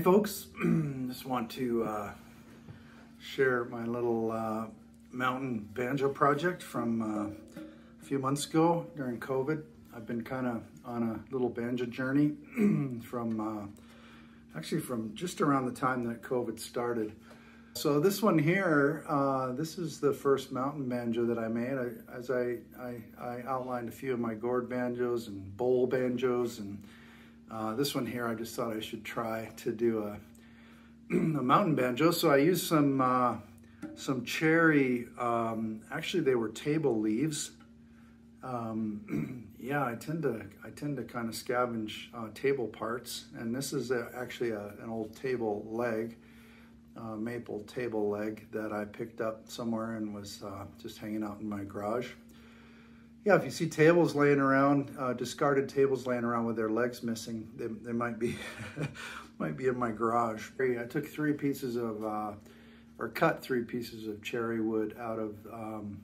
folks, just want to uh, share my little uh, mountain banjo project from uh, a few months ago during COVID. I've been kind of on a little banjo journey from uh, actually from just around the time that COVID started. So this one here, uh, this is the first mountain banjo that I made. I, as I, I, I, outlined a few of my gourd banjos and bowl banjos, and uh, this one here, I just thought I should try to do a, a mountain banjo. So I used some uh, some cherry. Um, actually, they were table leaves. Um, yeah, I tend to I tend to kind of scavenge uh, table parts, and this is a, actually a, an old table leg uh, maple table leg that I picked up somewhere and was uh, just hanging out in my garage. Yeah, if you see tables laying around, uh, discarded tables laying around with their legs missing, they, they might be might be in my garage. I took three pieces of, uh, or cut three pieces of cherry wood out of um,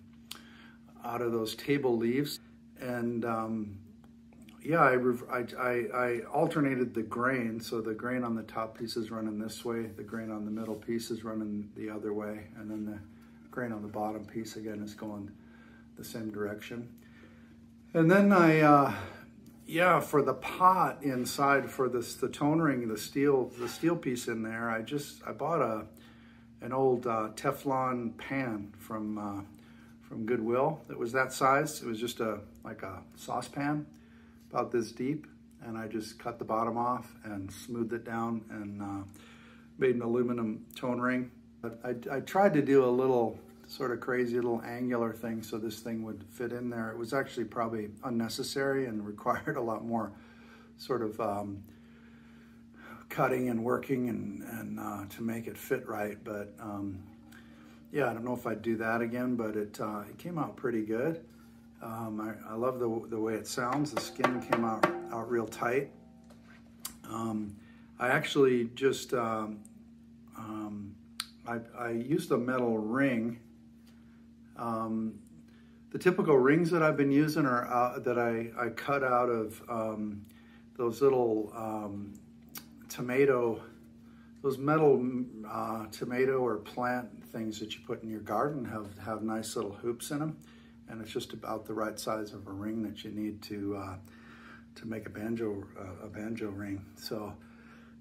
out of those table leaves, and um, yeah, I, I, I, I, alternated the grain. So the grain on the top piece is running this way, the grain on the middle piece is running the other way, and then the grain on the bottom piece again is going the same direction. And then I, uh, yeah, for the pot inside for this, the tone ring, the steel, the steel piece in there, I just, I bought a, an old uh, Teflon pan from, uh, from Goodwill that was that size. It was just a, like a saucepan about this deep and I just cut the bottom off and smoothed it down and uh, made an aluminum tone ring. But I, I, tried to do a little sort of crazy little angular thing so this thing would fit in there. It was actually probably unnecessary and required a lot more sort of um, cutting and working and, and uh, to make it fit right. But um, yeah, I don't know if I'd do that again, but it, uh, it came out pretty good. Um, I, I, love the, the way it sounds. The skin came out, out real tight. Um, I actually just, um, um I, I, used a metal ring. Um, the typical rings that I've been using are uh, that I, I cut out of um, those little tomato, those metal uh, tomato or plant things that you put in your garden have, have nice little hoops in them and it's just about the right size of a ring that you need to uh, to make a banjo uh, a banjo ring. So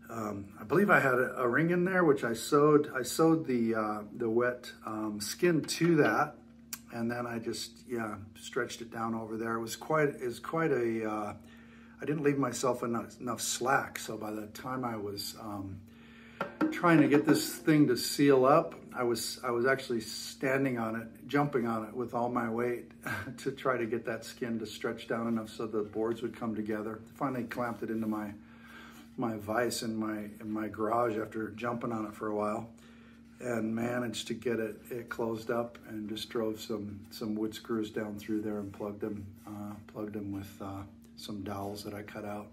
um, I believe I had a, a, ring in there, which I sewed. I sewed the uh, the wet um, skin to that, and then I just yeah stretched it down over there. It was quite is quite a. Uh, I didn't leave myself enough, enough slack, so by the time I was um, trying to get this thing to seal up, I was I was actually standing on it, jumping on it with all my weight to try to get that skin to stretch down enough so the boards would come together. Finally clamped it into my my vise in my in my garage after jumping on it for a while and managed to get it it closed up and just drove some some wood screws down through there and plugged them uh, plugged them with uh, some dowels that I cut out.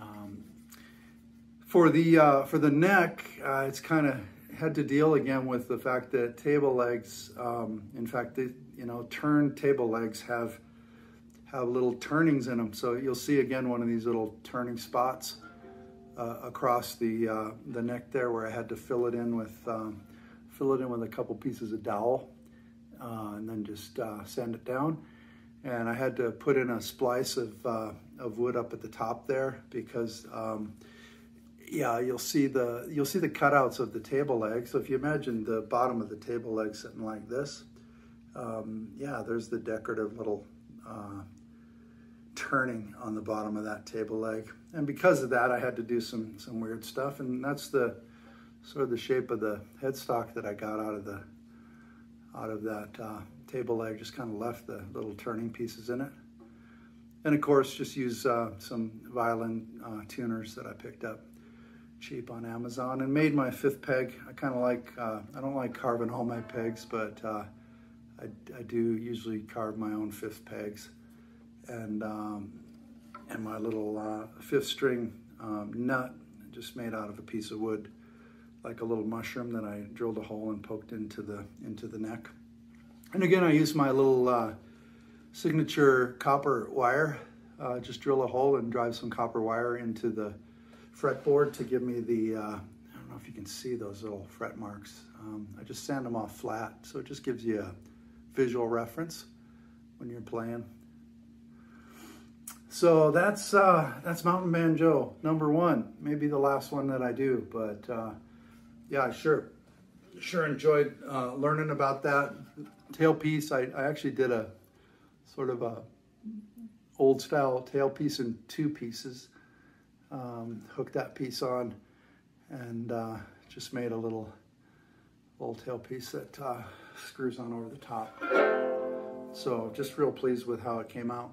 Um, for the uh, for the neck, uh, it's kind of had to deal again with the fact that table legs, um, in fact, the, you know, turned table legs have have little turnings in them. So you'll see again one of these little turning spots uh, across the uh, the neck there, where I had to fill it in with um, fill it in with a couple pieces of dowel, uh, and then just uh, sand it down. And I had to put in a splice of of wood up at the top there because um, yeah, you'll see the you'll see the cutouts of the table leg. So if you imagine the bottom of the table leg sitting like this, um, yeah, there's the decorative little uh, turning on the bottom of that table leg. And because of that, I had to do some some weird stuff, and that's the sort of the shape of the headstock that I got out of the out of that uh, table leg. Just kind of left the little turning pieces in it. And of course, just use uh, some violin uh, tuners that I picked up cheap on Amazon and made my fifth peg. I kind of like, uh, I don't like carving all my pegs, but uh, I, I, do usually carve my own fifth pegs. And, um, and my little uh, fifth string um, nut, just made out of a piece of wood, like a little mushroom that I drilled a hole and poked into the, into the neck. And again, I use my little uh, signature copper wire. Uh, just drill a hole and drive some copper wire into the fretboard to give me the, uh, I don't know if you can see those little fret marks. Um, I just sand them off flat, so it just gives you a visual reference when you're playing. So that's uh, that's mountain banjo number one. Maybe the last one that I do, but uh, yeah, I sure sure enjoyed uh, learning about that tailpiece. I, I actually did a sort of a old style tailpiece in two pieces. Um, hooked that piece on and uh, just made a little old tailpiece that uh, screws on over the top. So just real pleased with how it came out.